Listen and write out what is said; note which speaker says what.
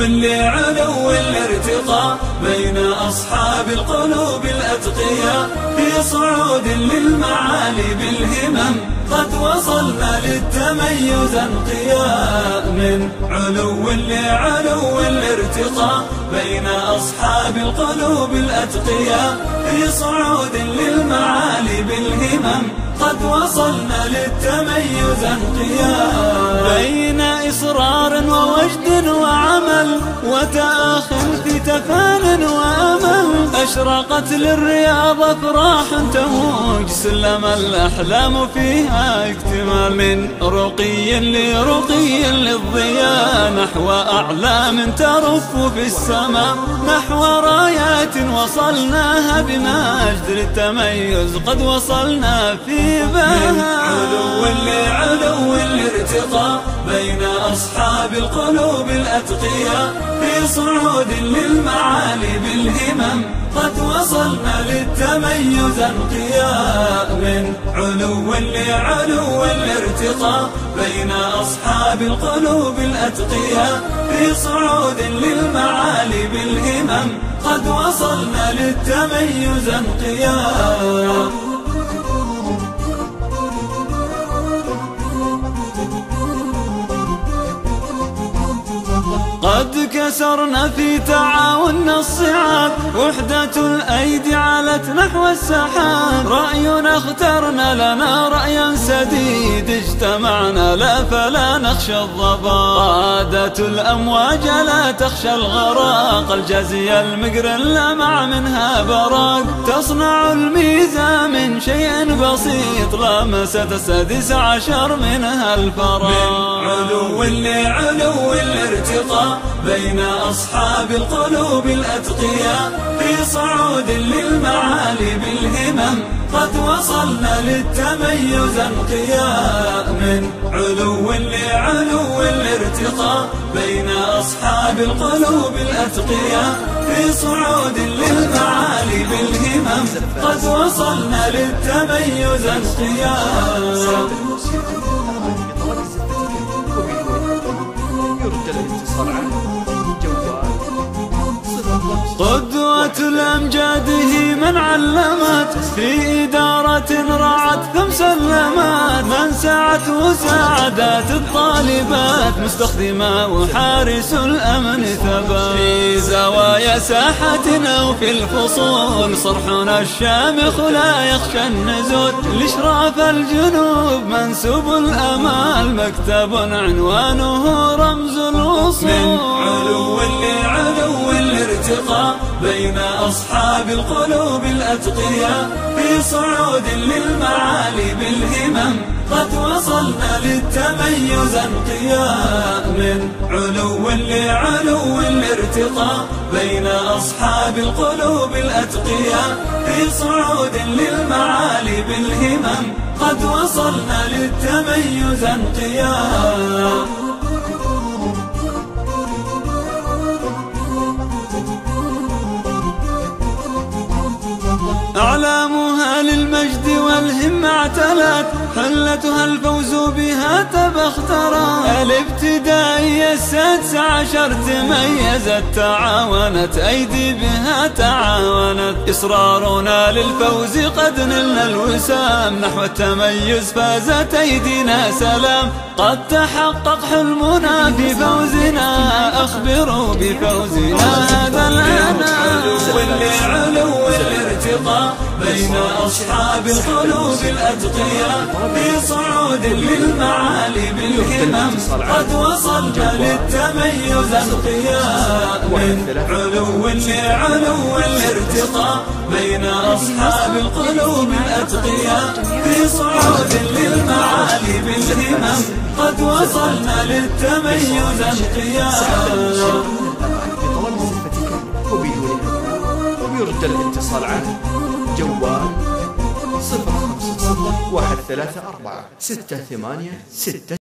Speaker 1: لعلو الارتقاء بين أصحاب القلوب الأتقياء في صعود للمعالي بالهمم قد وصلنا للتميز انقياء من علو لعلو الارتقاء بين أصحاب القلوب الأتقياء في صعود للمعالي بالهمم قد وصلنا للتميز أنقياء. بين إصرار ووجد وعمل وتآخ في تفان وأمل أشرقت للرياض أفراح تموج سلم الأحلام فيها اكتمال من رقي لرقي للضياء نحو أعلام ترف في السماء نحو رايات وصلناها بمجد للتميز قد وصلنا في بها. علو لعلو الارتقاء بين أصحاب القلوب الأتقياء في صعود للمعالي بالهمم قد وصلنا للتميز انقياء من علو لعلو الارتقاء بين أصحاب القلوب الأتقياء. في صعود للمعالي بالهمم قد وصلنا للتميز انقياء قد كسرنا في تعاوننا الصعاب وحدة الأيدي علت نحو السحاب. رأينا اخترنا لنا رأيا سديد اجتمعنا لا فلا نخشى الضباب. قادة الأمواج لا تخشى الغراق الجزي المقر لمع منها براق. تصنع الميزة من شيء بسيط لمست السادس عشر منها الفراغ من علو لعلو الارتقاء بين أصحاب القلوب الأتقياء. في صعود للمعالي بالهمم قد وصلنا للتميز انقياء. من علو لعلو الارتقاء بين أصحاب القلوب الأتقياء. في صعود للمعالي بالهمم قد وصلنا للتميز انقياء. قدوة الأمجاد هي من علمت في إدارة رعت ثم سلمت. من سعت وساعدت الطالبات مستخدمة وحارس الأمن ثبات في زوايا ساحتنا وفي الفصول صرحنا الشامخ لا يخشى النزول. لإشراف الجنوب منسوب الأمال مكتب عنوانه رمز الوصول. من علو لعلو الارتقاء بين أصحاب القلوب الأتقياء في صعود للمعالي بالهمم قد وصلنا للتميز انقياء من علو لعلو الارتقاء بين أصحاب القلوب الأتقياء في صعود للمعالي بالهمم قد وصلنا للتميز انقياء. اعتلت حلتها الفوز بها تبخترا. الابتدائية السادس عشر تميزت تعاونت أيدي بها تعاونت. إصرارنا للفوز قد نلنا الوسام. نحو التميز فازت أيدينا سلام. قد تحقق حلمنا في فوزنا أخبروا بفوزنا هذا الأنا واللي علو الارتقاء. بين أصحاب القلوب الأتقياء في صعود للمعالي بالهمم قد وصلنا للتميز انقياء من علو لعلو الارتقاء بين أصحاب القلوب الأتقياء في صعود للمعالي بالهمم قد وصلنا للتميز انقياء
Speaker 2: ويرد الاتصال عنه جوال صفر خمسة صفر واحد ثلاثة أربعة ستة ثمانية ستة